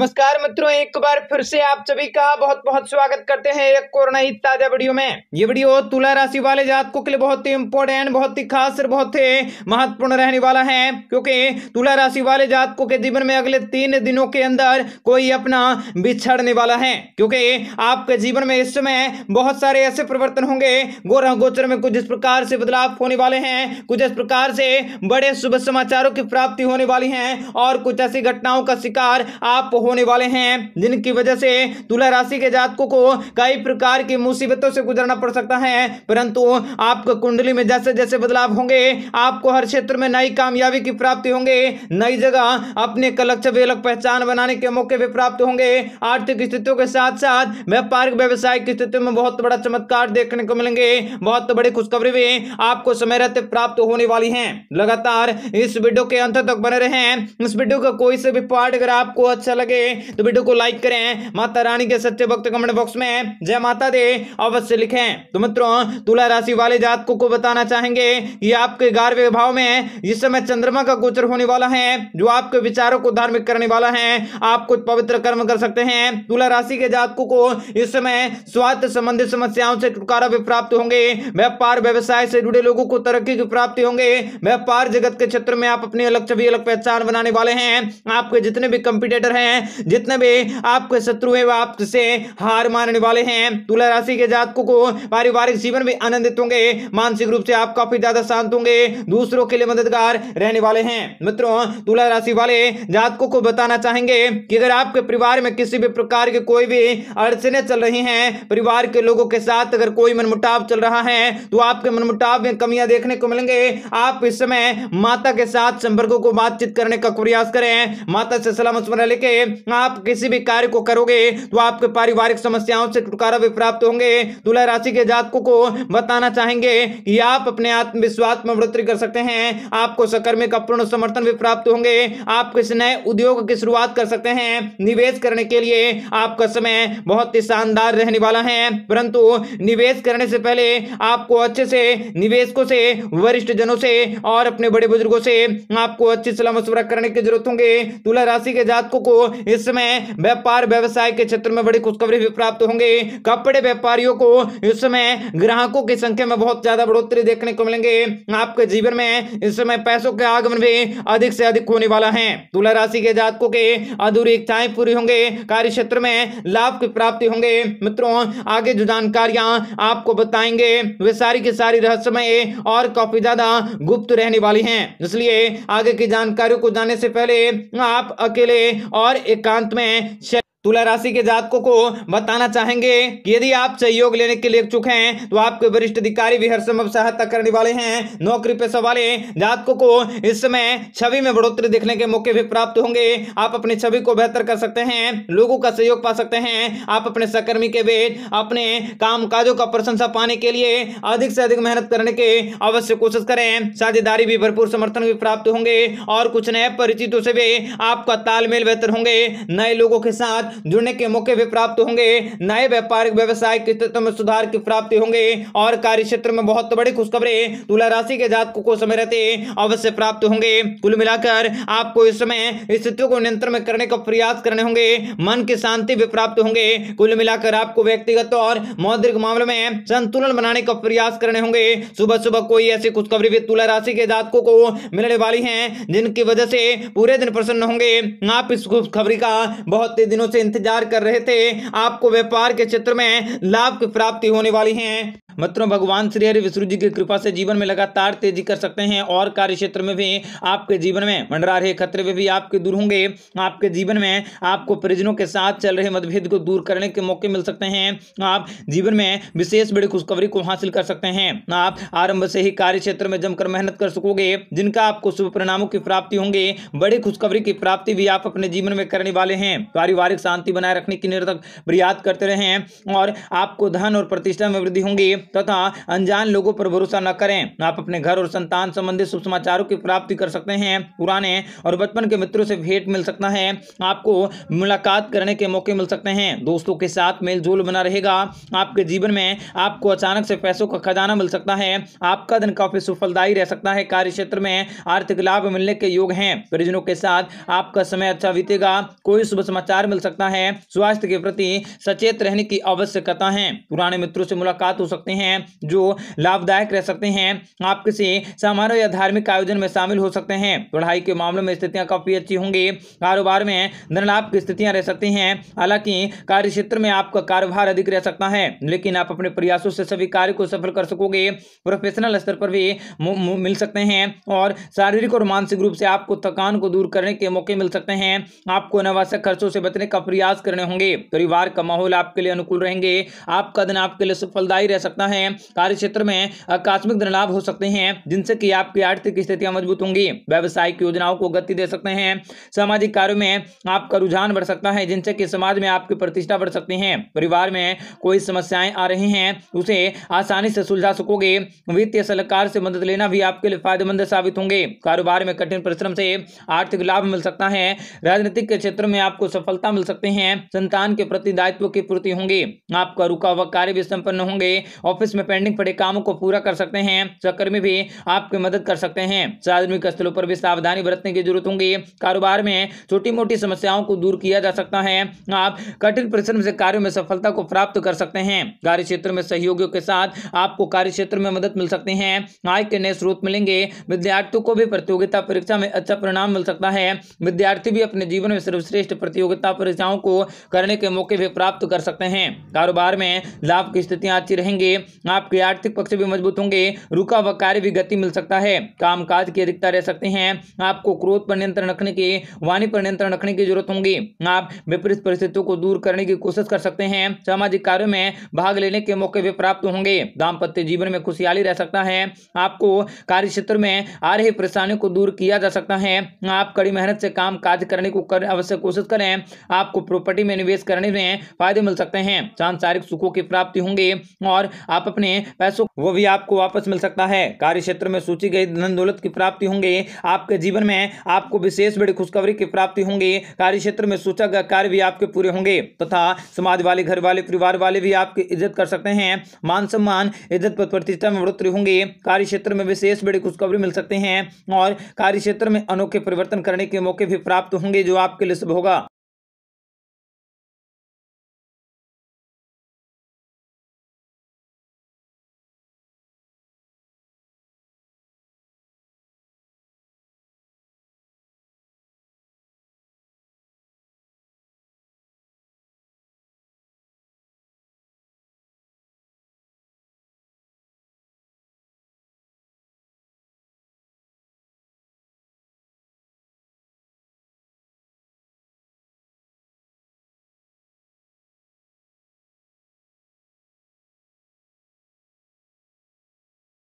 नमस्कार मित्रों, एक बार फिर से आप सभी का बहुत बहुत स्वागत करते हैं एक कोरोना ही ताज़ा वीडियो में। ये वीडियो तुला राशि वाले जातकों के लिए बहुत ही इंपॉर्टेंट बहुत ही खास और बहुत ही महत्वपूर्ण रहने वाला है, क्योंकि तुला राशि वाले जातकों के जीवन में अगले तीन दिनों के अंदर कोई अपना बिछड़ने वाला है, क्योंकि आपके जीवन में इस समय बहुत सारे ऐसे परिवर्तन होंगे। गोरह गोचर में कुछ इस प्रकार से बदलाव होने वाले हैं, कुछ इस प्रकार से बड़े शुभ समाचारों की प्राप्ति होने वाली है, और कुछ ऐसी घटनाओं का शिकार आप होने वाले हैं, जिनकी वजह से तुला राशि के जातकों को कई प्रकार की मुसीबतों से गुजरना पड़ सकता है। परंतु आपको कुंडली में जैसे जैसे बदलाव होंगे, आपको हर क्षेत्र में नई कामयाबी की प्राप्ति होंगे, नई जगह अपने भी अलग पहचान बनाने के मौके भी प्राप्त होंगे। आर्थिक स्थितियों के साथ साथ व्यापारिक व्यवसायिक स्थितियों में बहुत बड़ा चमत्कार देखने को मिलेंगे, बहुत बड़ी खुशखबरी भी आपको समय रहते प्राप्त होने वाली है। लगातार इस वीडियो के अंत तक बने रहे। इस वीडियो का कोई से भी पार्ट अगर आपको अच्छा लगे तो वीडियो को लाइक करें। माता रानी के सच्चे भक्त कमेंट बॉक्स में जय माता दे अवश्य लिखें। तो मित्रों, तुला राशि वाले जात को बताना चाहेंगे कि आपके ग्यारहवें भाव में इस समय चंद्रमा का गोचर होने वाला है, जो आपके विचारों को धार्मिक करने वाला है। आप कुछ पवित्र कर्म कर सकते हैं। तुला राशि के जातकों को इस समय स्वास्थ्य संबंधित समस्याओं से छुटकारा भी प्राप्त होंगे। व्यापार, व्यवसाय से जुड़े लोगों को तरक्की की प्राप्ति होंगे। व्यापार जगत के क्षेत्र में आप अपनी अलग छवि, अलग पहचान बनाने वाले हैं। आपके जितने भी कंपिटेटर हैं जितने भी आपके शत्रु है आपसे हार मानने वाले हैं। तुला राशि के जातकों को पारिवारिक जीवन में आनंदित होंगे, मानसिक रूप से आप काफ़ी ज़्यादा शांत होंगे, दूसरों के लिए मददगार रहने वाले हैं। मित्रों, तुला राशि वाले जातकों को बताना चाहेंगे कि अगर आपके परिवार में किसी भी प्रकार के कोई भी अड़चने चल रही हैं, परिवार के लोगों के साथ अगर कोई मनमुटाव चल रहा है तो आपके मनमुटाव में कमियाँ देखने को मिलेंगे। आप इस समय माता के साथ संपर्कों को बातचीत करने का प्रयास करें। माता से सलाह मशवरा लेके आप किसी भी कार्य को करोगे तो आपके पारिवारिक समस्याओं से छुटकारा भी प्राप्त होंगे। तुला राशि के जातकों को बताना चाहेंगे कि आप अपने आत्मविश्वास में बढ़ोतरी कर सकते हैं। आपको सकर्मी का पूर्ण समर्थन भी प्राप्त होंगे। आप किसी नए उद्योग की शुरुआत कर सकते हैं। निवेश करने के लिए आपका समय बहुत ही शानदार रहने वाला है। परंतु निवेश करने से पहले आपको अच्छे से निवेशकों से वरिष्ठ जनों से और अपने बड़े बुज़ुर्गों से आपको अच्छी सलाह मशवरा करने की ज़रूरत होंगे। तुला राशि के जातकों को इस समय व्यापार व्यवसाय के क्षेत्र में बड़ी खुशखबरी भी प्राप्त होंगे। कपड़े व्यापारियों को इस समय ग्राहकों की संख्या में बहुत ज़्यादा बढ़ोतरी देखने को मिलेंगे। आपके जीवन में इस समय पैसों के आगमन भी अधिक से अधिक होने वाला है। तुला राशि के जातकों के अधूरी इच्छाएँ पूरी होंगे। कार्य क्षेत्र में लाभ की प्राप्ति होंगे। मित्रों, आगे जो जानकारियाँ आपको बताएँगे, वे सारी की सारी रहस्यमय और काफ़ी ज़्यादा गुप्त रहने वाली हैं। इसलिए आगे की जानकारियों को जानने से पहले आप अकेले और एकांत में तुला राशि के जातकों को बताना चाहेंगे कि यदि आप सहयोग लेने के लिए इच्छुक हैं तो आपके वरिष्ठ अधिकारी भी हर संभव सहायता करने वाले हैं। नौकरी पेशा वाले जातकों को इस समय छवि में बढ़ोतरी देखने के मौके भी प्राप्त होंगे। आप अपनी छवि को बेहतर कर सकते हैं, लोगों का सहयोग पा सकते हैं। आप अपने सहकर्मी के बीच अपने काम काजों का प्रशंसा पाने के लिए अधिक से अधिक मेहनत करने के अवश्य कोशिश करें। साझेदारी भी भरपूर समर्थन भी प्राप्त होंगे और कुछ नए परिचितों से भी आपका तालमेल बेहतर होंगे। नए लोगों के साथ जुड़ने के मौके भी प्राप्त होंगे। नए व्यापारिक व्यवसाय के स्थिति में सुधार की प्राप्ति होंगे और कार्य क्षेत्र में बहुत बड़ी खुशखबरी तुला राशि के जातकों को समय रहते अवश्य प्राप्त होंगे। कुल मिलाकर आपको इस समय स्थितियों को नियंत्रण में करने का प्रयास करने होंगे। मन की शांति भी प्राप्त होंगे। कुल मिलाकर आपको व्यक्तिगत और मौद्रिक मामले में संतुलन बनाने का प्रयास करने होंगे। सुबह सुबह कोई ऐसी खुशखबरी भी तुला राशि के जातकों को मिलने वाली है, जिनकी वजह से पूरे दिन प्रसन्न होंगे। आप इस खुशखबरी का बहुत दिनों से इंतज़ार कर रहे थे। आपको व्यापार के क्षेत्र में लाभ की प्राप्ति होने वाली है। मित्रों, भगवान श्री हरि विष्णु जी की कृपा से जीवन में लगातार तेज़ी कर सकते हैं और कार्य क्षेत्र में भी आपके जीवन में मंडरा रहे खतरे में भी आपके दूर होंगे। आपके जीवन में आपको परिजनों के साथ चल रहे मतभेद को दूर करने के मौके मिल सकते हैं। आप जीवन में विशेष बड़ी खुशखबरी को हासिल कर सकते हैं। आप आरंभ से ही कार्य क्षेत्र में जमकर मेहनत कर सकोगे, जिनका आपको शुभ परिणामों की प्राप्ति होंगे। बड़ी खुशखबरी की प्राप्ति भी आप अपने जीवन में करने वाले हैं। पारिवारिक शांति बनाए रखने की निरतक प्रयास करते रहे और आपको धन और प्रतिष्ठा में वृद्धि होंगी। तथा अनजान लोगों पर भरोसा न करें। आप अपने घर और संतान संबंधित शुभ समाचारों की प्राप्ति कर सकते हैं। पुराने और बचपन के मित्रों से भेंट मिल सकता है। आपको मुलाकात करने के मौके मिल सकते हैं। दोस्तों के साथ मेल जोल बना रहेगा। आपके जीवन में आपको अचानक से पैसों का खजाना मिल सकता है। आपका दिन काफ़ी सफलदायी रह सकता है। कार्य क्षेत्र में आर्थिक लाभ मिलने के योग हैं। परिजनों के साथ आपका समय अच्छा बीतेगा। कोई शुभ समाचार मिल सकता है। स्वास्थ्य के प्रति सचेत रहने की आवश्यकता है। पुराने मित्रों से मुलाकात हो सकते हैं, जो लाभदायक रह सकते हैं। आप किसी समारोह या धार्मिक आयोजन में शामिल हो सकते हैं। पढ़ाई के मामलों में स्थितियाँ काफ़ी अच्छी होंगी। कारोबार में धन लाभ की स्थितियाँ रह सकती हैं। हालाँकि कार्य क्षेत्र में आपका कार्यभार अधिक रह सकता है, लेकिन आप अपने प्रयासों से सभी कार्य को सफल कर सकोगे। प्रोफेशनल स्तर पर भी मिल सकते हैं और शारीरिक और मानसिक रूप से आपको थकान को दूर करने के मौके मिल सकते हैं। आपको अनावश्यक खर्चों से बचने का प्रयास करने होंगे। परिवार का माहौल आपके लिए अनुकूल रहेंगे। आपका दिन आपके लिए सफलदायी रह सकता है। कार्य क्षेत्र में आकस्मिक धन लाभ हो सकते हैं, जिनसे कि आपकी आर्थिक स्थितियाँ मज़बूत होंगी। व्यवसायिक योजनाओं को गति दे सकते हैं। सामाजिक कार्यों में आपका रुझान बढ़ सकता है, जिनसे कि समाज में आपकी प्रतिष्ठा बढ़ सकती है। परिवार में कोई समस्याएँ आ रही हैं, उसे आसानी से सुलझा सकोगे। वित्तीय सलाहकार से मदद लेना भी आपके लिए फ़ायदेमंद साबित होंगे। कारोबार में कठिन परिश्रम से आर्थिक लाभ मिल सकता है। राजनीतिक के क्षेत्र में आपको सफलता मिल सकते हैं। संतान के प्रति दायित्व की पूर्ति होंगी। आपका रुका हुआ कार्य भी संपन्न होंगे ऑफ़िस में पेंडिंग पड़े कामों को पूरा कर सकते हैं, सहकर्मी भी आपकी मदद कर सकते हैं। सार्वजनिक स्थलों पर भी सावधानी बरतने की ज़रूरत होंगी। कारोबार में छोटी मोटी समस्याओं को दूर किया जा सकता है। आप कठिन परिश्रम से कार्यों में सफलता को प्राप्त कर सकते हैं। कार्य क्षेत्र में सहयोगियों के साथ आपको कार्य क्षेत्र में मदद मिल सकती है। आय के नए स्रोत मिलेंगे। विद्यार्थियों को भी प्रतियोगिता परीक्षा में अच्छा परिणाम मिल सकता है। विद्यार्थी भी अपने जीवन में सर्वश्रेष्ठ प्रतियोगिता परीक्षाओं को करने के मौके भी प्राप्त कर सकते हैं। कारोबार में लाभ की स्थितियाँ अच्छी रहेंगी। आपके आर्थिक पक्ष भी मज़बूत होंगे। रुका हुआ कार्य भी गति मिल सकता है। कामकाज की अधिकता रह सकते हैं। आपको क्रोध पर नियंत्रण रखने की, वाणी पर नियंत्रण रखने की ज़रूरत होगी। आप विपरीत परिस्थितियों को दूर करने की कोशिश कर सकते हैं। सामाजिक कार्यों में भाग लेने के मौके भी प्राप्त होंगे। दाम्पत्य जीवन में खुशहाली रह सकता है। आपको कार्य क्षेत्र में आ रही परेशानियों को दूर किया जा सकता है। आप कड़ी मेहनत से काम काज करने को कर, अवश्य कोशिश करें। आपको प्रॉपर्टी में निवेश करने में फ़ायदे मिल सकते हैं। सांसारिक सुखों की प्राप्ति होंगे और आप अपने पैसों वो भी आपको वापस मिल सकता है। कार्य क्षेत्र में सूची गई धन दौलत की प्राप्ति होंगे। आपके जीवन में आपको विशेष बड़ी खुशखबरी की प्राप्ति होंगे। कार्य क्षेत्र में सोचा गया कार्य भी आपके पूरे होंगे। तथा समाज वाले, घर वाले, परिवार वाले भी आपकी इज़्ज़त कर सकते हैं। मान सम्मान, इज़्ज़त पर प्रतिष्ठा में बढ़ोतरी होंगे। कार्य क्षेत्र में विशेष बड़ी खुशखबरी मिल सकते हैं और कार्य क्षेत्र में अनोखे परिवर्तन करने के मौके भी प्राप्त होंगे जो आपके लिए शुभ होगा।